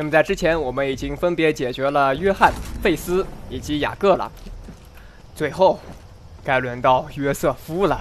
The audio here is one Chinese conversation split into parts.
那么在之前，我们已经分别解决了约翰、费斯以及雅各了，最后该轮到约瑟夫了。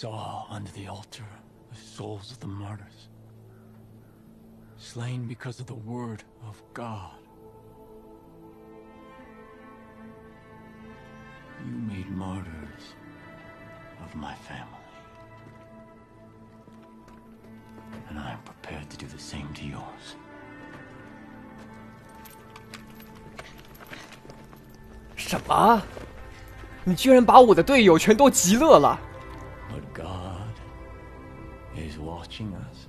saw under the altar the souls of the martyrs, slain because of the word of God. You made martyrs of my family. And I am prepared to do the same to yours. 什么？你居然把我的队友全都极乐了 Watching us,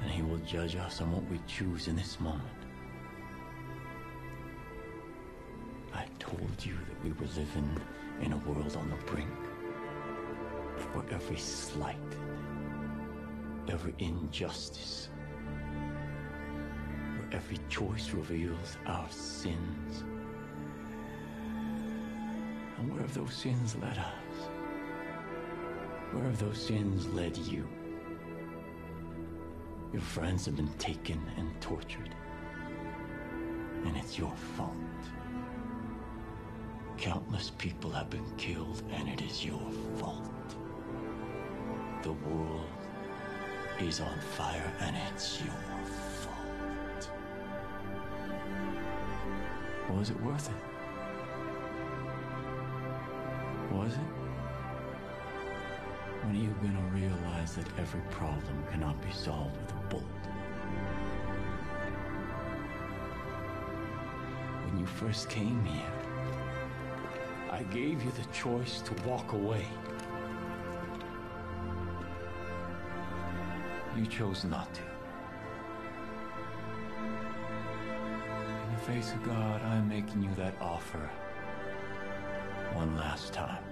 and He will judge us on what we choose in this moment. I told you that we were living in a world on the brink, where every slight, every injustice, where every choice reveals our sins. And where have those sins led us? Where have those sins led you? Your friends have been taken and tortured. And it's your fault. Countless people have been killed, and it is your fault. The world is on fire, and it's your fault. Was it worth it? was it? When are you gonna realize that every problem cannot be solved with a bullet? When you first came here, I gave you the choice to walk away. You chose not to. In the face of God, I'm making you that offer one last time.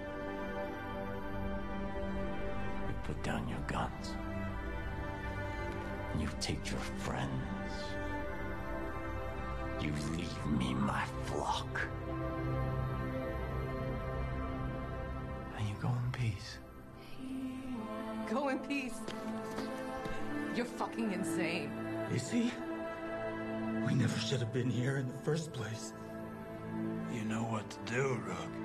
Put down your guns. You take your friends. You leave me my flock. And you go in peace. Go in peace. You're fucking insane. Is he? We never should have been here in the first place. You know what to do, Rook.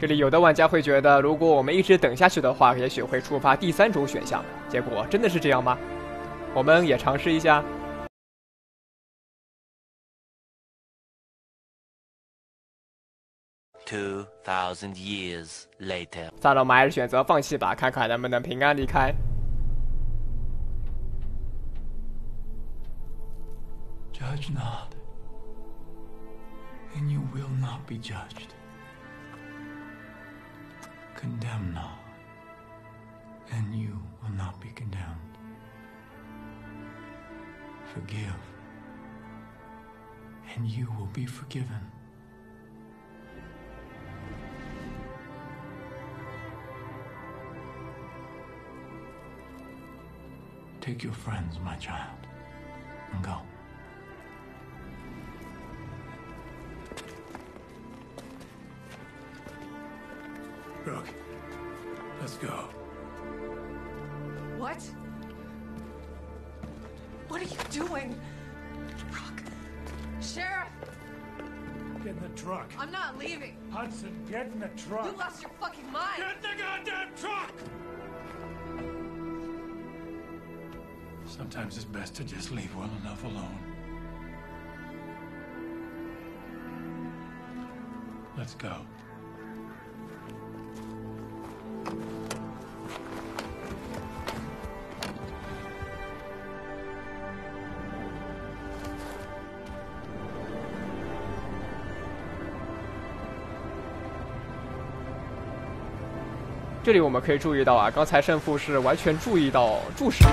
这里有的玩家会觉得，如果我们一直等下去的话，也许会触发第三种选项。结果真的是这样吗？我们也尝试一下。Two thousand years later. 萨勒马还是选择放弃吧，看看能不能平安离开。Judge not, and you will not be judged. Condemn not, and you will not be condemned. Forgive, and you will be forgiven. Take your friends, my child, and go. Let's go. What? What are you doing? Brooke. Sheriff, Get in the truck. I'm not leaving. Hudson, get in the truck. You lost your fucking mind. Get in the goddamn truck! Sometimes it's best to just leave well enough alone. Let's go. 这里我们可以注意到啊，刚才胜负是完全注意到注视。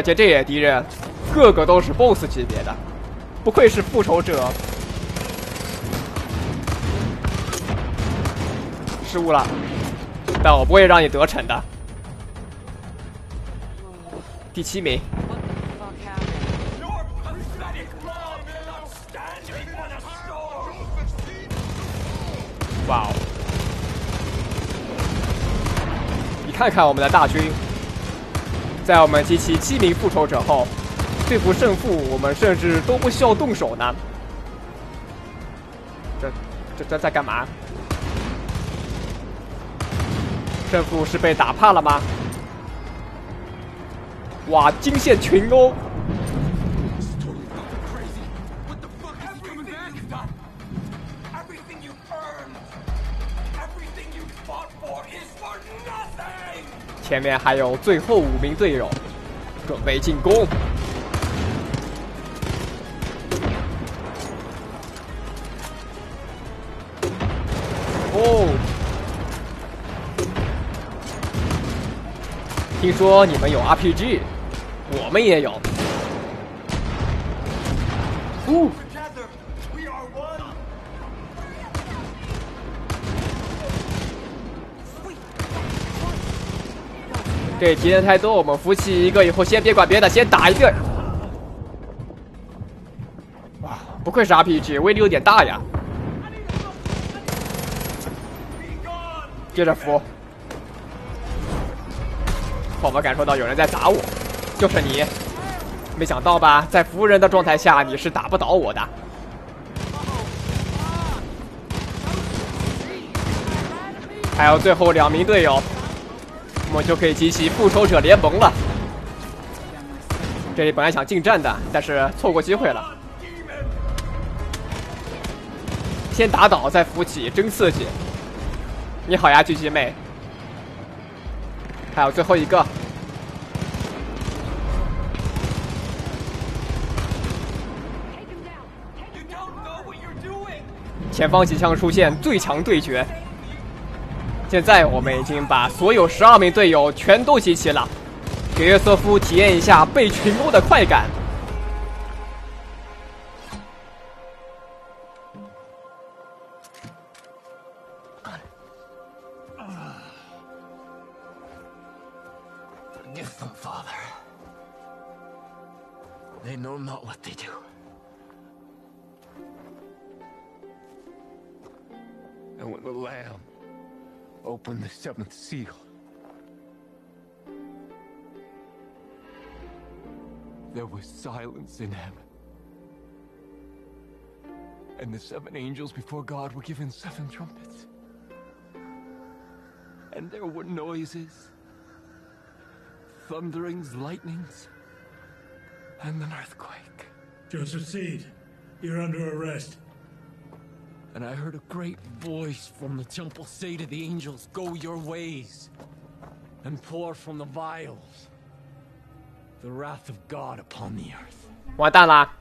而且这些敌人个个都是 boss 级别的不愧是复仇者。失误了但我不会让你得逞的。第七名。哇哦。你看看我们的大军在我们集齐七名复仇者后，对付胜负我们甚至都不需要动手呢。这、这、这在干嘛？胜负是被打怕了吗？哇，惊现群殴！前面还有最后五名队友，准备进攻。哦，听说你们有 RPG，我们也有。哦，这敌人太多，我们扶起一个以后先别管别的，先打一个。哇，不愧是 RPG，威力有点大呀。接着扶。我们感受到有人在打我，就是你。没想到吧，在扶人的状态下，你是打不倒我的。还有最后两名队友，我们就可以集齐复仇者联盟了。这里本来想近战的，但是错过机会了。先打倒，再扶起，真刺激！你好呀，狙击妹。还有最后一个，前方即将出现最强对决。现在我们已经把所有十二名队友全都集齐了，给约瑟夫体验一下被群殴的快感。Forgive them, Father. They know not what they do. The seventh seal, there was silence in heaven. And the seven angels before God were given seven trumpets. And there were noises thunderings, lightnings, and an earthquake. Joseph Seed, you're under arrest And I heard a great voice from the temple say to the angels, Go your ways, and pour from the vials the wrath of God upon the earth. 完蛋啦！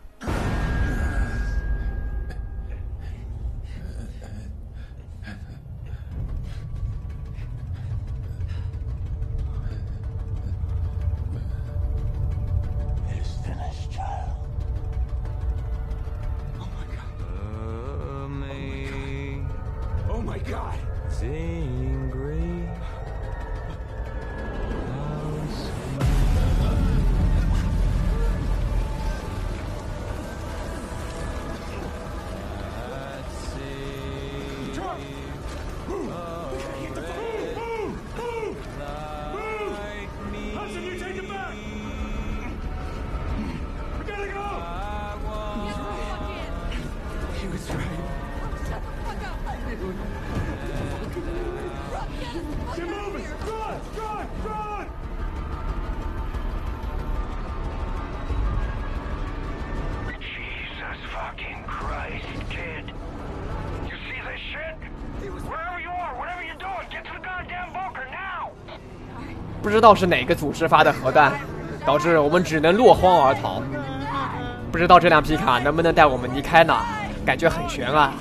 不知道是哪个组织发的核弹，导致我们只能落荒而逃。不知道这辆皮卡能不能带我们离开呢？感觉很悬啊！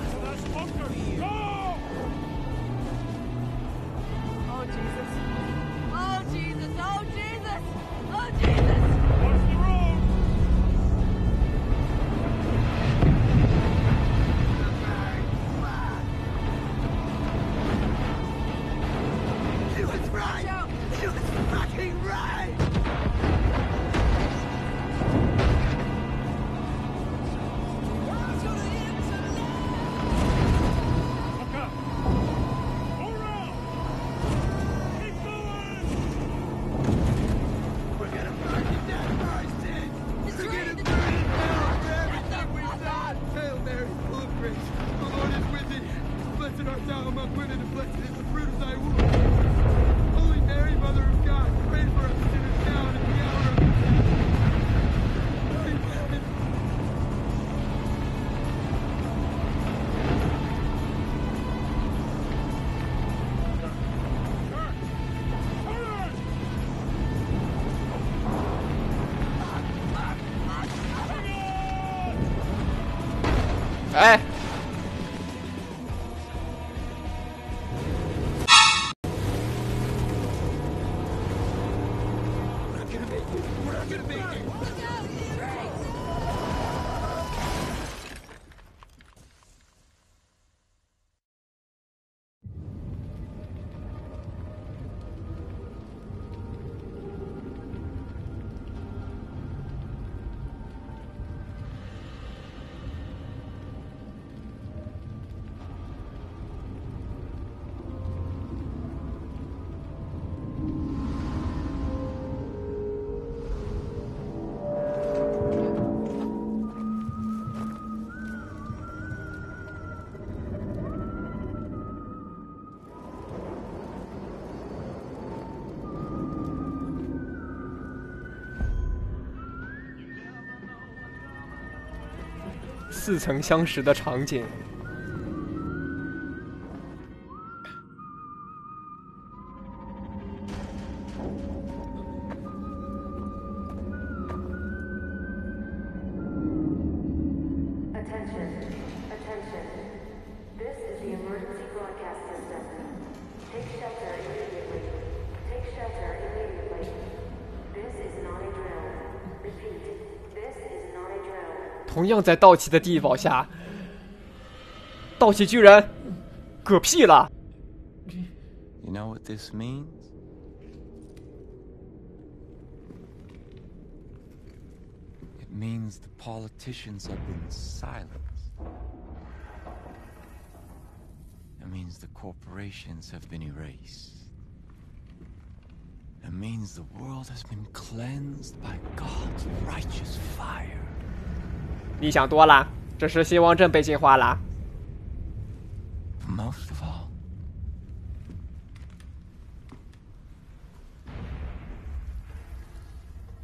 哎，似曾相识”的场景。同样在盗奇的地堡下，盗奇居然嗝屁了。 You know what this means? It means the politicians have been silenced. It means the corporations have been erased. It means the world has been cleansed by God's righteous fire. 你想多了，这是希望镇被净化了。Most of all,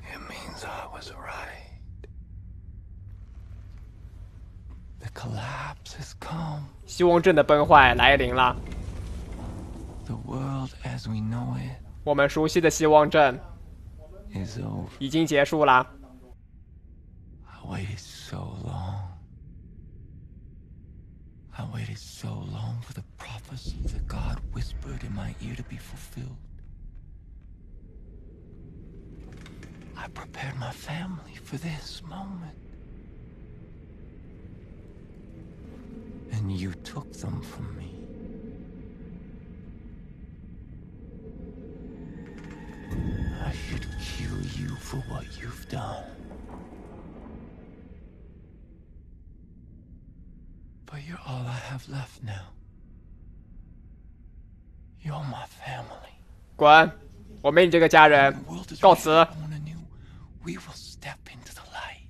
it means I was right. The collapse has come. 希望镇的崩坏来临了，The world as we know it 我们熟悉的希望镇.已经结束了。I so long. I waited so long for the prophecy that God whispered in my ear to be fulfilled. I prepared my family for this moment. And you took them from me. I should kill you for what you've done. But you're all I have left now. You're my family. 滚！我没你这个家人 The，world is 告 ready 辞 for。born anew. We will step into the light.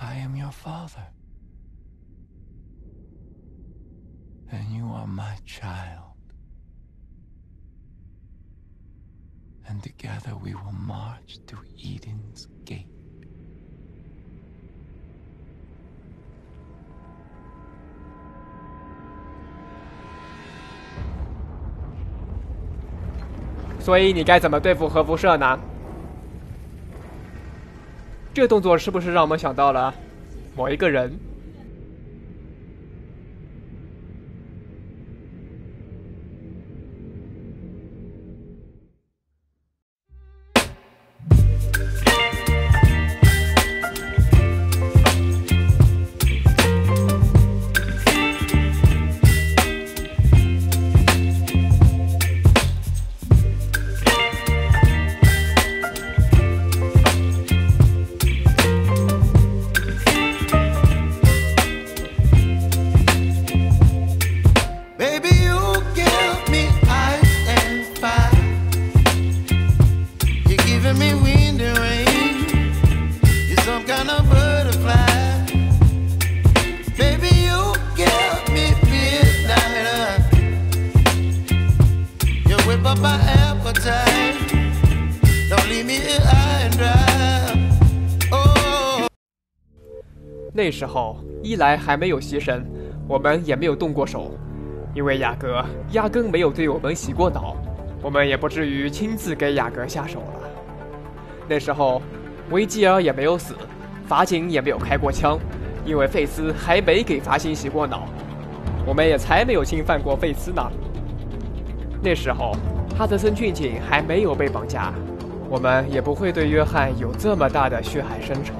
I am your father. And you are my child. And together we will march to Eden's gate. 所以你该怎么对付核辐射呢？这动作是不是让我们想到了某一个人那时候一来还没有牺牲，我们也没有动过手，因为雅各压根没有对我们洗过脑，我们也不至于亲自给雅各下手了。那时候，维吉尔也没有死，法警也没有开过枪，因为费斯还没给法警洗过脑，我们也才没有侵犯过费斯呢。那时候，哈德森郡警还没有被绑架，我们也不会对约翰有这么大的血海深仇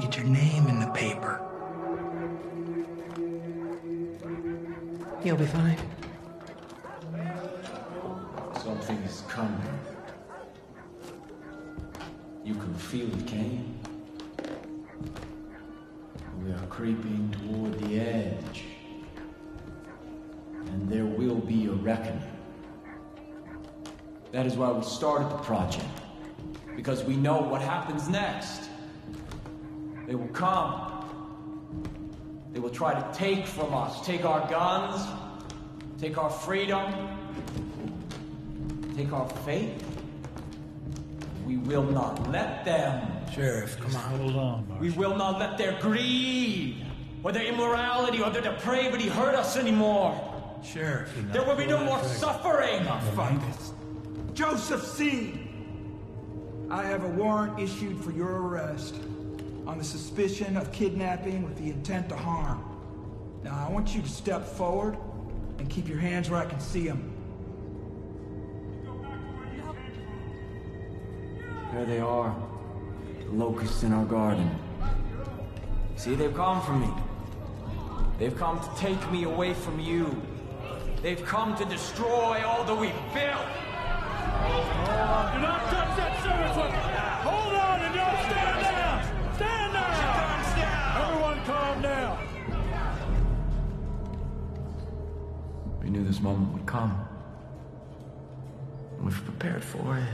to get your name in the paper. You'll be fine. Something is coming. You can feel it, can you? We are creeping toward the edge. And there will be a reckoning. That is why we started the project. Because we know what happens next. They will come. They will try to take from us, take our guns, take our freedom, take our faith. We will not let them. Sheriff, come on. Hold on, We will not let their greed, or their immorality, or their depravity hurt us anymore. Sheriff. There will be no more suffering. Fuck this. Joseph C. I have a warrant issued for your arrest on the suspicion of kidnapping with the intent to harm. Now, I want you to step forward and keep your hands where I can see them. There they are. The locusts in our garden. See, they've come for me. They've come to take me away from you. They've come to destroy all that we've built. Do not touch that service weapon! Hold on and don't stand down! This moment would come. We've prepared for it.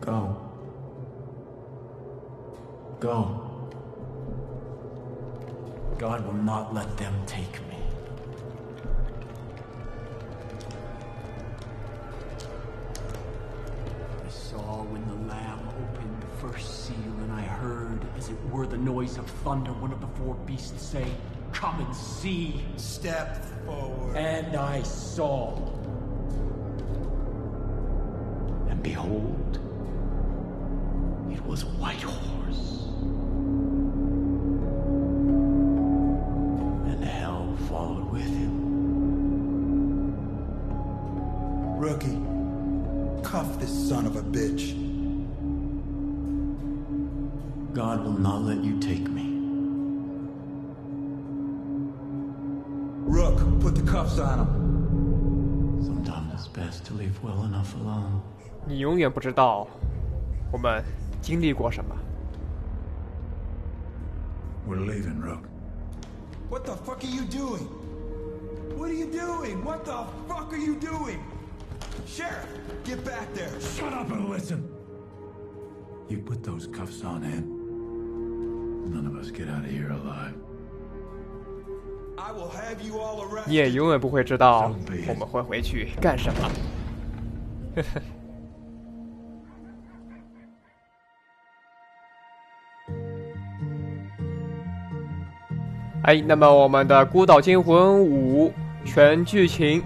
Go. Go. God will not let them take me. I saw when the Lamb opened the first seal, and I heard, as it were the noise of thunder, one of the four beasts say, Come and see. Step forward. And I saw. And behold, it was a white horse. And hell followed with him. Rookie, cuff this son of a bitch. God will not let you take me. 你永远不知道我们经历过什么。 We're leaving, Rook. What the fuck are you doing? What are you doing? What the fuck are you doing? Sheriff, get back there. Shut up and listen. You put those cuffs on him. None of us get out of here alive. 你也永远不会知道我们会回去干什么。哎，那么我们的《孤岛惊魂五》全剧情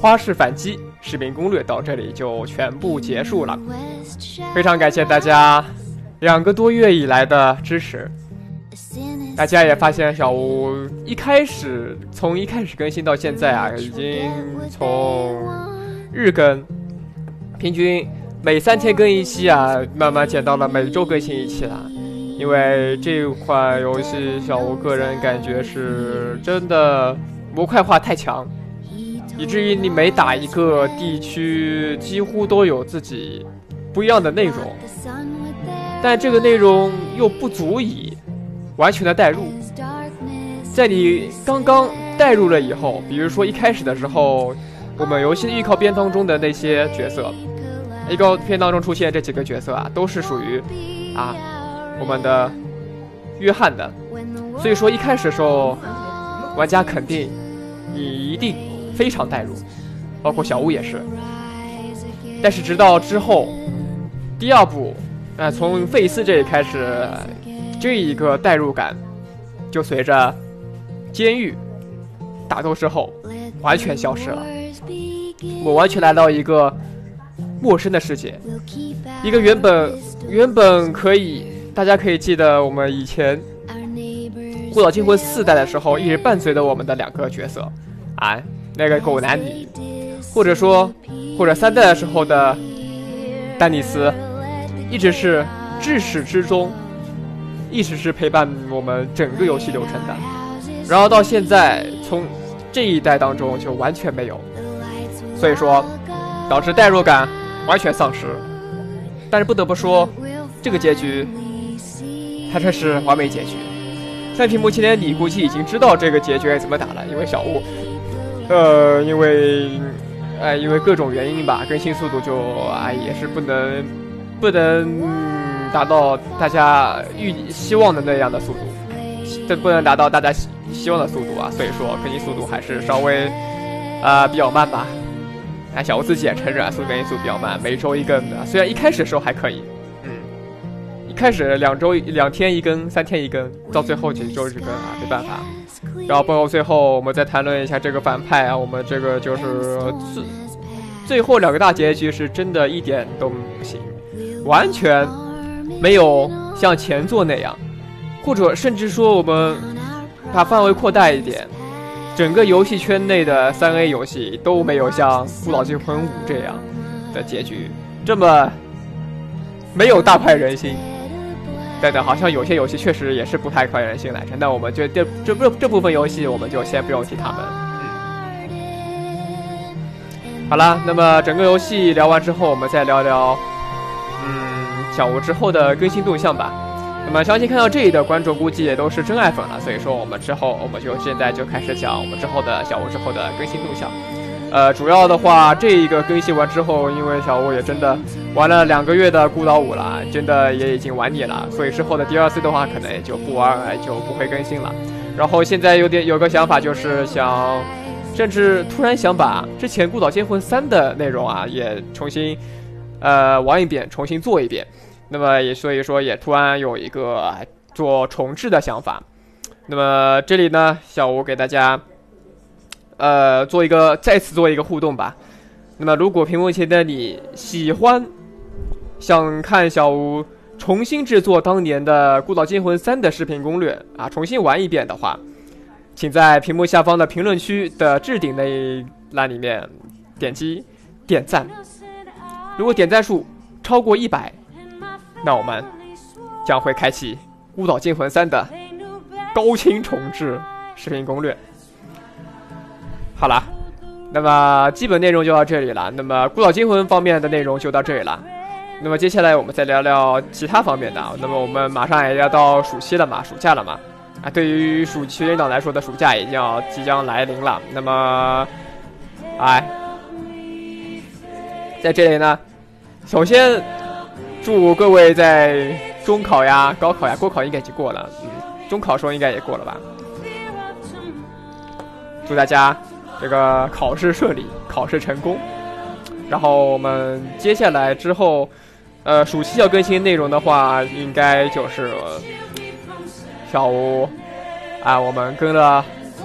花式反击视频攻略到这里就全部结束了，非常感谢大家两个多月以来的支持。大家也发现小吴一开始从一开始更新到现在啊，已经从日更，平均每三天更一期啊，慢慢减到了每周更新一期了。因为这款游戏，小吴个人感觉是真的模块化太强，以至于你每打一个地区，几乎都有自己不一样的内容，但这个内容又不足以完全的代入。在你刚刚代入了以后，比如说一开始的时候，我们游戏预告片当中的那些角色，预告片当中出现这几个角色啊，都是属于啊。我们的约翰的，所以说一开始的时候，玩家肯定你一定非常代入，包括小屋也是。但是直到之后第二部，啊，从费斯这里开始，这一个代入感就随着监狱打斗之后完全消失了。我完全来到一个陌生的世界，一个原本原本可以。大家可以记得，我们以前《孤岛惊魂》四代的时候，一直伴随着我们的两个角色，啊，那个狗男女，或者说，或者三代的时候的丹尼斯，一直是至始至终，一直是陪伴我们整个游戏流程的。然后到现在，从这一代当中就完全没有，所以说导致代入感完全丧失。但是不得不说，这个结局。它这是完美结局。在屏幕前的你估计已经知道这个结局该怎么打了，因为小雾，呃，因为，哎，因为各种原因吧，更新速度就啊也是不能，不能达到大家预希望的那样的速度，这不能达到大家希希望的速度啊，所以说更新速度还是稍微啊比较慢吧。哎，小吴自己也承认，速度更新速度比较慢，每周一更的，虽然一开始的时候还可以。嗯，一开始两周两天一更，三天一更，到最后几周一更啊，没办法。然后包括最后我们再谈论一下这个反派啊，我们这个就是最最后两个大结局是真的一点都不行，完全没有像前作那样，或者甚至说我们把范围扩大一点，整个游戏圈内的三 A 游戏都没有像《孤岛惊魂五》这样的结局这么没有大快人心。对的，好像有些游戏确实也是不太快人心来着。那我们就这这这这部分游戏，我们就先不用提他们。好了，那么整个游戏聊完之后，我们再聊聊，小屋之后的更新动向吧。那么相信看到这里的观众估计也都是真爱粉了，所以说我们之后我们就现在就开始讲我们之后的小屋之后的更新动向。呃，主要的话，这一个更新完之后，因为小吴也真的玩了两个月的孤岛五了，真的也已经玩腻了，所以之后的 DLC 的话，可能也就不玩，就不会更新了。然后现在有点有个想法，就是想，甚至突然想把之前《孤岛惊魂三》的内容啊，也重新，呃，玩一遍，重新做一遍。那么也所以说，也突然有一个做重置的想法。那么这里呢，小吴给大家。呃，做一个再次做一个互动吧。那么，如果屏幕前的你喜欢，想看小吴重新制作当年的《孤岛惊魂三》的视频攻略啊，重新玩一遍的话，请在屏幕下方的评论区的置顶那一栏里面点击点赞。如果点赞数超过一百，那我们将会开启《孤岛惊魂三》的高清重置视频攻略。好了，那么基本内容就到这里了。那么《孤岛惊魂》方面的内容就到这里了。那么接下来我们再聊聊其他方面的。那么我们马上也要到暑期了嘛，暑假了嘛。啊，对于暑期领导来说的暑假已经要即将来临了。那么，哎，在这里呢，首先祝各位在中考呀、高考呀、国考应该已经过了，嗯，中考时候应该也过了吧。祝大家。这个考试顺利，考试成功。然后我们接下来之后，呃，暑期要更新内容的话，应该就是小吴啊，我们跟了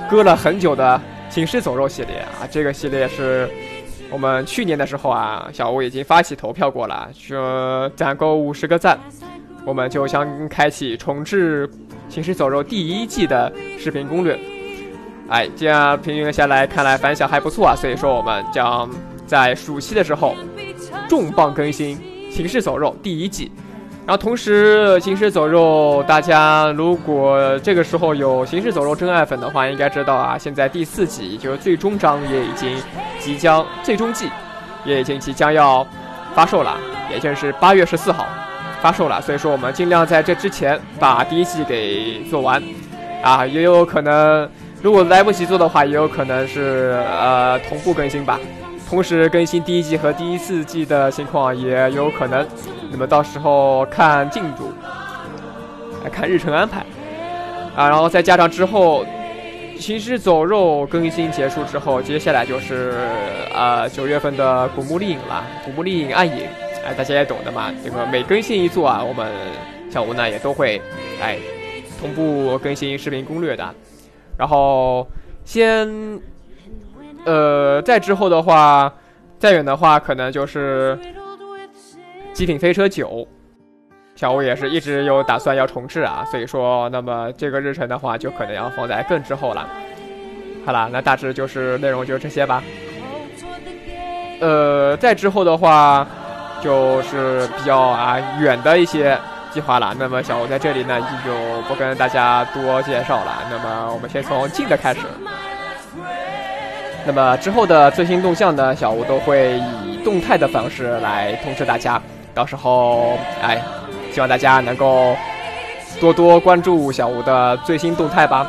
搁了很久的《行尸走肉》系列啊，这个系列是我们去年的时候啊，小吴已经发起投票过了，说攒够五十个赞，我们就将开启重置《行尸走肉》第一季的视频攻略。哎，这样平均下来，看来反响还不错啊，所以说我们将在暑期的时候重磅更新《行尸走肉》第一季。然后同时，《行尸走肉》大家如果这个时候有《行尸走肉》真爱粉的话，应该知道啊，现在第四季就是最终章也已经即将最终季也已经即将要发售了，也就是八月十四号发售了。所以说，我们尽量在这之前把第一季给做完啊，也有可能。如果来不及做的话，也有可能是呃同步更新吧，同时更新第一季和第一四季的情况也有可能。那么到时候看进度，来看日程安排啊，然后再加上之后《行尸走肉》更新结束之后，接下来就是呃九月份的《古墓丽影》了，《古墓丽影：暗影》哎，大家也懂的嘛。这个每更新一座啊，我们小吴呢也都会哎同步更新视频攻略的。然后，先，呃，再之后的话，再远的话，可能就是《极品飞车九》，小吴也是一直有打算要重置啊，所以说，那么这个日程的话，就可能要放在更之后了。好了，那大致就是内容就这些吧。呃，再之后的话，就是比较啊远的一些。计划了，那么小吴在这里呢就不跟大家多介绍了。那么我们先从近的开始。那么之后的最新动向呢，小吴都会以动态的方式来通知大家。到时候，哎，希望大家能够多多关注小吴的最新动态吧。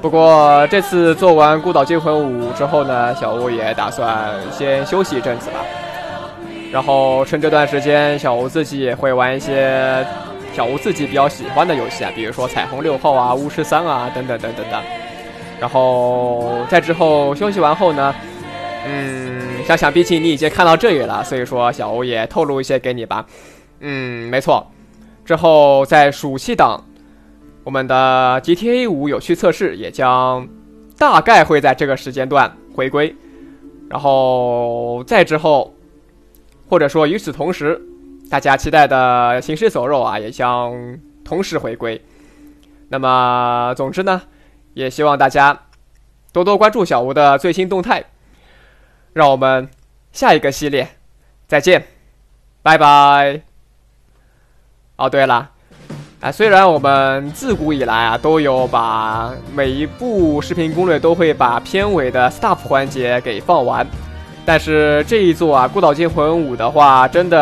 不过这次做完《孤岛惊魂五》之后呢，小吴也打算先休息一阵子吧。然后趁这段时间，小吴自己也会玩一些小吴自己比较喜欢的游戏啊，比如说彩虹六号啊、巫师三啊等等等等的。然后在之后休息完后呢，嗯，想想毕竟你已经看到这里了，所以说小吴也透露一些给你吧。嗯，没错，之后在暑期档，我们的 GTA 五有趣测试也将大概会在这个时间段回归。然后再之后。或者说，与此同时，大家期待的《行尸走肉》啊，也将同时回归。那么，总之呢，也希望大家多多关注小吴的最新动态。让我们下一个系列再见，拜拜。哦，对了，啊，虽然我们自古以来啊，都有把每一部视频攻略都会把片尾的 stop 环节给放完。但是这一座啊，《孤岛惊魂五》的话，真的，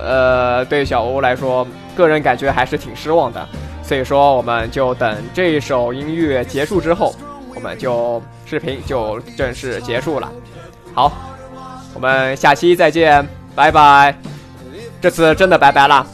呃，对小欧来说，个人感觉还是挺失望的。所以说，我们就等这一首音乐结束之后，我们就视频就正式结束了。好，我们下期再见，拜拜。这次真的拜拜了。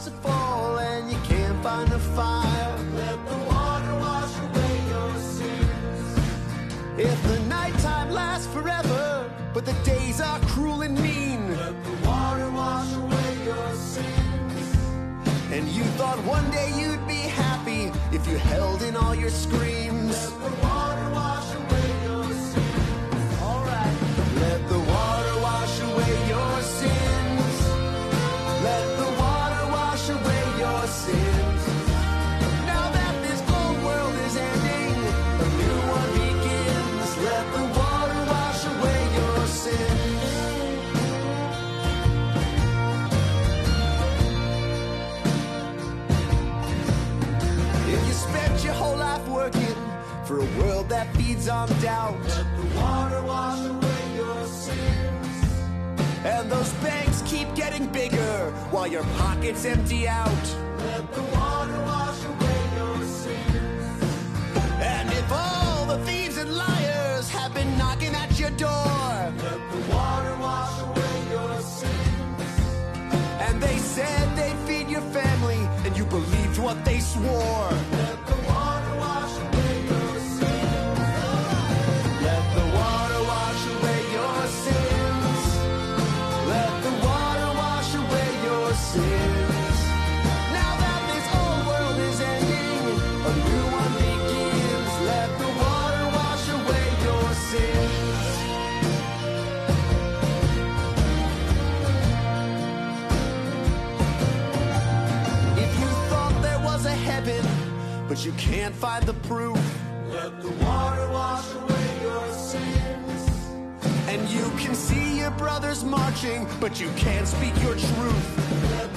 On doubt. Let the water wash away your sins. And those banks keep getting bigger while your pockets empty out. Let the water wash away your sins. And if all the thieves and liars have been knocking at your door, let the water wash away your sins. And they said they'd feed your family, and you believed what they swore. But you can't find the proof. Let the water wash away your sins. And you can see your brothers marching, but you can't speak your truth. Let